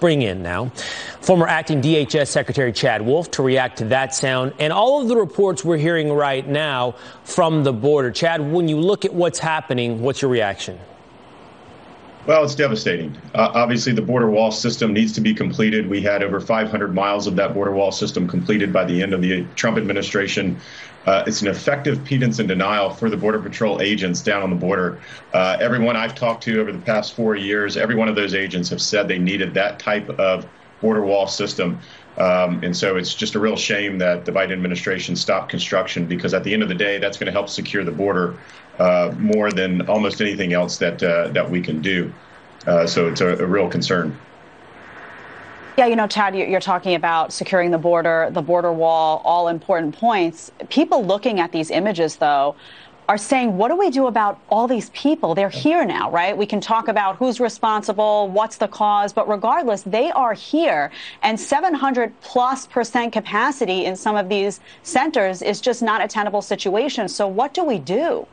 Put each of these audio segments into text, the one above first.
bring in now former acting DHS Secretary Chad Wolf to react to that sound and all of the reports we're hearing right now from the border. Chad, when you look at what's happening, what's your reaction? Well, it's devastating. Uh, obviously, the border wall system needs to be completed. We had over 500 miles of that border wall system completed by the end of the Trump administration. Uh, it's an effective impedance and denial for the Border Patrol agents down on the border. Uh, everyone I've talked to over the past four years, every one of those agents have said they needed that type of border wall system. Um, and so it's just a real shame that the Biden administration stopped construction because at the end of the day, that's going to help secure the border uh, more than almost anything else that uh, that we can do. Uh, so it's a, a, real concern. Yeah, you know, Chad, you're talking about securing the border, the border wall, all important points. People looking at these images, though, are saying, what do we do about all these people? They're here now, right? We can talk about who's responsible, what's the cause, but regardless, they are here. And 700 plus percent capacity in some of these centers is just not a tenable situation. So what do we do?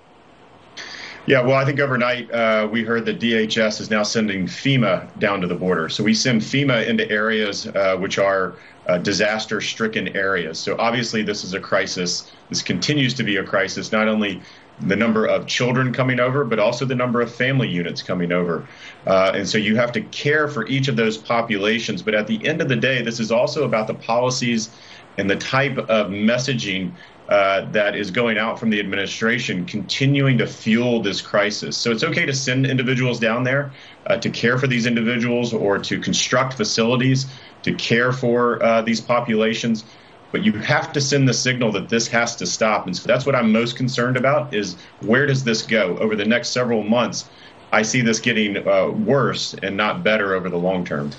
Yeah, well, I think overnight uh, we heard that DHS is now sending FEMA down to the border. So we send FEMA into areas uh, which are uh, disaster stricken areas. So obviously, this is a crisis. This continues to be a crisis, not only the number of children coming over, but also the number of family units coming over. Uh, and so you have to care for each of those populations. But at the end of the day, this is also about the policies and the type of messaging uh, that is going out from the administration continuing to fuel this crisis. So it's okay to send individuals down there uh, to care for these individuals or to construct facilities to care for uh, these populations but you have to send the signal that this has to stop. And so that's what I'm most concerned about is where does this go over the next several months? I see this getting uh, worse and not better over the long term.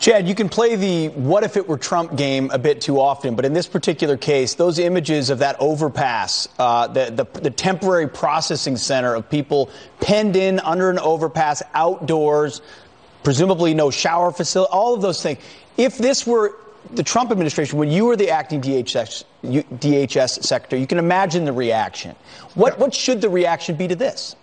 Chad, you can play the what if it were Trump game a bit too often, but in this particular case, those images of that overpass, uh, the, the, the temporary processing center of people penned in under an overpass outdoors, presumably no shower facility, all of those things. If this were the Trump administration, when you were the acting DHS, DHS secretary, you can imagine the reaction. What, what should the reaction be to this?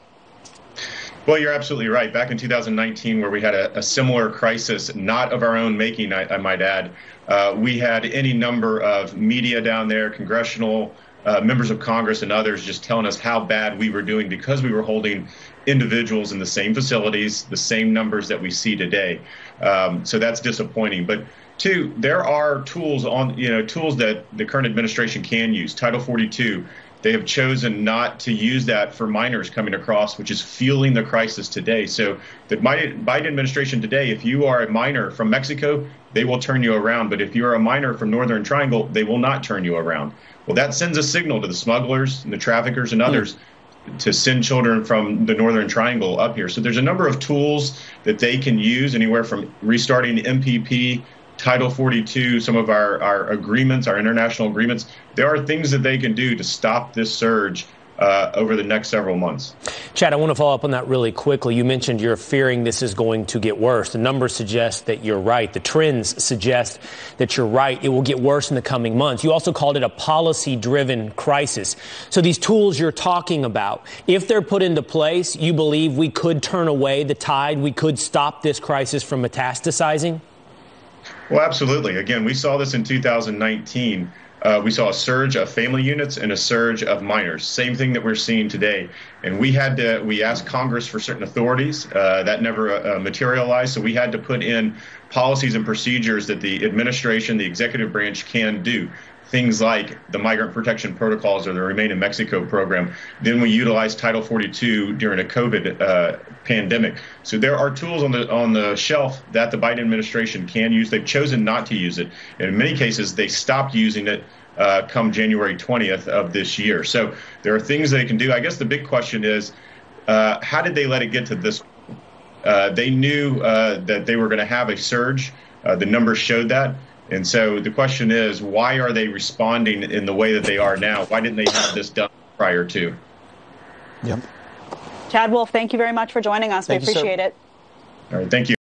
Well, you're absolutely right. Back in 2019, where we had a, a similar crisis, not of our own making, I, I might add, uh, we had any number of media down there, congressional uh, members of Congress, and others just telling us how bad we were doing because we were holding individuals in the same facilities, the same numbers that we see today. Um, so that's disappointing. But Two, there are tools on, you know, tools that the current administration can use. Title 42, they have chosen not to use that for minors coming across, which is fueling the crisis today. So the Biden administration today, if you are a minor from Mexico, they will turn you around. But if you are a minor from Northern Triangle, they will not turn you around. Well, that sends a signal to the smugglers and the traffickers and others. Mm. To send children from the Northern Triangle up here. So there's a number of tools that they can use, anywhere from restarting MPP Title 42, some of our, our agreements, our international agreements, there are things that they can do to stop this surge uh, over the next several months. Chad, I want to follow up on that really quickly. You mentioned you're fearing this is going to get worse. The numbers suggest that you're right. The trends suggest that you're right. It will get worse in the coming months. You also called it a policy driven crisis. So these tools you're talking about, if they're put into place, you believe we could turn away the tide, we could stop this crisis from metastasizing? Well, absolutely. Again, we saw this in 2019. Uh, we saw a surge of family units and a surge of minors. Same thing that we're seeing today. And we had to, we asked Congress for certain authorities. Uh, that never uh, materialized. So we had to put in policies and procedures that the administration, the executive branch can do things like the migrant protection protocols or the Remain in Mexico program. Then we utilized Title 42 during a COVID uh, pandemic. So there are tools on the on the shelf that the Biden administration can use. They've chosen not to use it. And in many cases, they stopped using it uh, come January 20th of this year. So there are things they can do. I guess the big question is, uh, how did they let it get to this? Uh, they knew uh, that they were going to have a surge. Uh, the numbers showed that. And so the question is, why are they responding in the way that they are now? Why didn't they have this done prior to? Yep. Chad Wolf, thank you very much for joining us. Thank we appreciate you, it. All right, thank you.